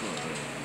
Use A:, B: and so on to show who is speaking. A: 特别。